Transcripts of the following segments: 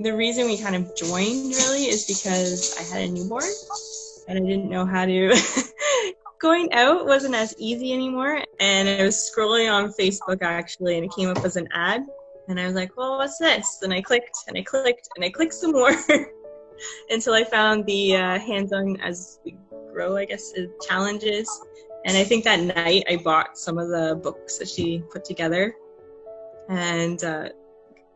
the reason we kind of joined really is because I had a newborn and I didn't know how to. going out wasn't as easy anymore. And I was scrolling on Facebook actually, and it came up as an ad. And I was like, well, what's this? And I clicked and I clicked and I clicked some more until I found the uh, hands on as we grow, I guess, challenges. And I think that night I bought some of the books that she put together. And uh,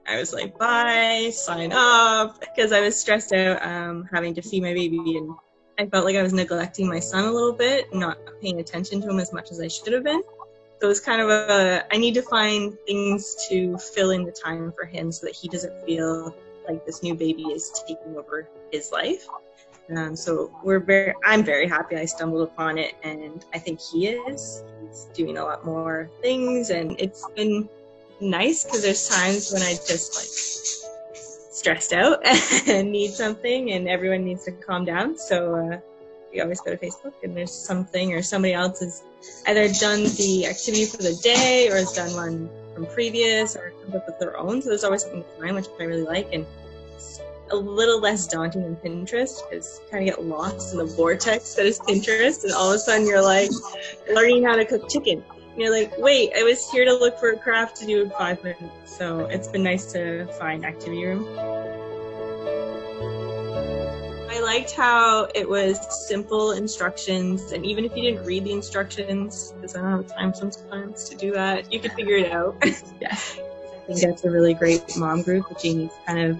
I was like, bye, sign up, because I was stressed out um, having to feed my baby. And I felt like I was neglecting my son a little bit, not paying attention to him as much as I should have been. So it was kind of a, I need to find things to fill in the time for him so that he doesn't feel like this new baby is taking over his life. Um, so we're very, I'm very happy I stumbled upon it, and I think he is. He's doing a lot more things, and it's been nice because there's times when I just like stressed out and need something, and everyone needs to calm down. So uh, we always go to Facebook, and there's something or somebody else has either done the activity for the day or has done one from previous or comes up with their own. So there's always something to find, which I really like, and a little less daunting than Pinterest because you kind of get lost in the vortex that is Pinterest, and all of a sudden you're like learning how to cook chicken. You're like, wait, I was here to look for a craft to do in five minutes. So it's been nice to find Activity Room. I liked how it was simple instructions, and even if you didn't read the instructions, because I don't have time sometimes to do that, you could figure it out. yeah. I think that's a really great mom group that Jamie's kind of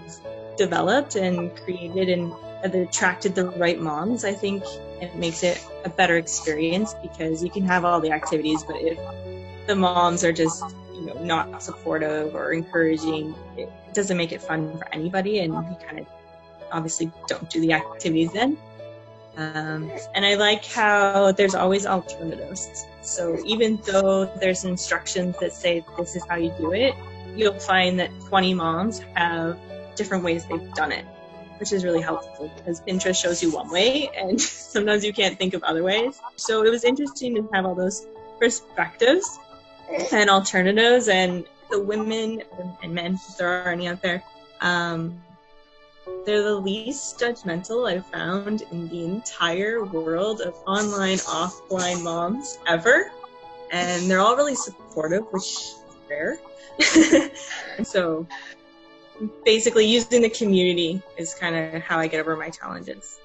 developed and created and attracted the right moms, I think it makes it a better experience because you can have all the activities, but if the moms are just you know not supportive or encouraging, it doesn't make it fun for anybody, and you kind of obviously don't do the activities then. Um, and I like how there's always alternatives. So even though there's instructions that say this is how you do it, you'll find that 20 moms have different ways they've done it, which is really helpful because Pinterest shows you one way and sometimes you can't think of other ways. So it was interesting to have all those perspectives and alternatives and the women and men, if there are any out there, um, they're the least judgmental I've found in the entire world of online, offline moms ever. And they're all really supportive, which is rare. so basically using the community is kind of how I get over my challenges.